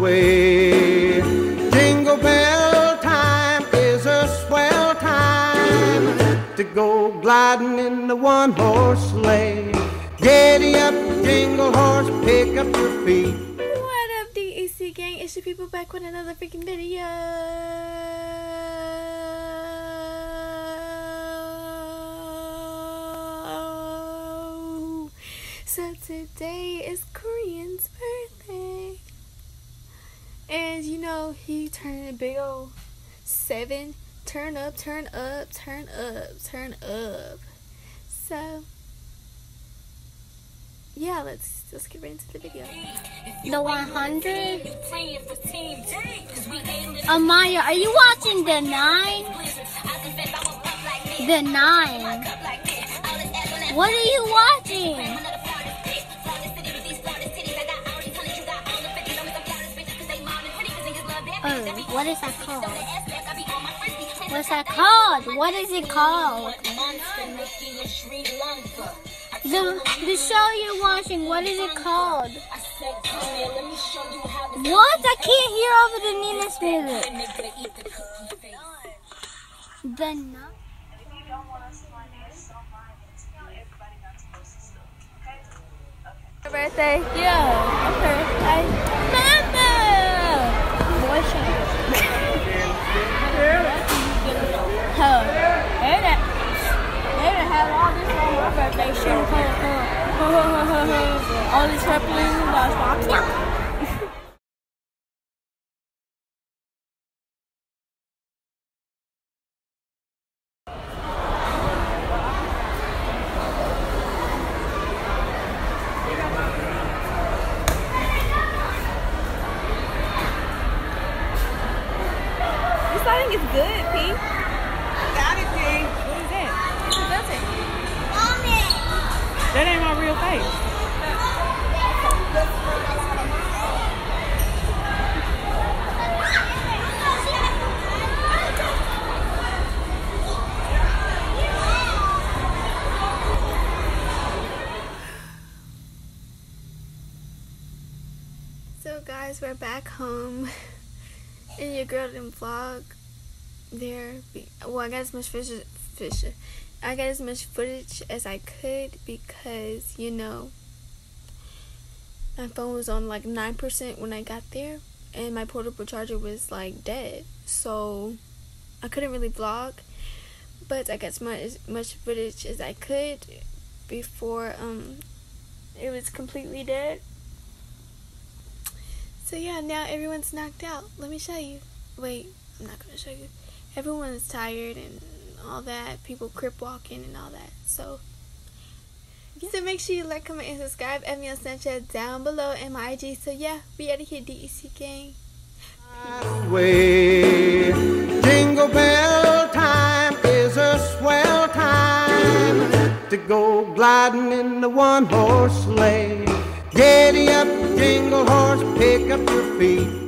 way. Jingle bell time is a swell time to go gliding in the one horse sleigh. Giddy up, jingle horse, pick up your feet. What up, DEC gang? It's your people back with another freaking video. So today is Corian's birthday. And you know, he turned a big old seven. Turn up, turn up, turn up, turn up. So yeah, let's let's get right into the video. The 100? Amaya, are you watching the 9? The 9. What are you watching? Oh, what is that called? What's that called? What is it called? The, the show you're watching, what is it called? What? I can't hear over the Nina's music. The nu- birthday? Yeah. Okay. Hi. Huh. They done, they done had all this on my birthday all this trampoline that's Lighting is good, P. Got it, P. What is that? It's a filter. That ain't my real face. So guys, we're back home. And your girl didn't vlog there. Well, I got as much fish, fish. I got as much footage as I could because you know my phone was on like nine percent when I got there, and my portable charger was like dead. So I couldn't really vlog, but I got as much as much footage as I could before um it was completely dead. So yeah, now everyone's knocked out. Let me show you. Wait, I'm not gonna show you. Everyone's tired and all that. People crip walking and all that. So so make sure you like, comment, and subscribe. Add me on Snapchat down below and my IG. So yeah, we out of here, DEC gang. way. Jingle bell time is a swell time to go gliding in the one horse sleigh. Giddy up, jingle horse, pick up your feet.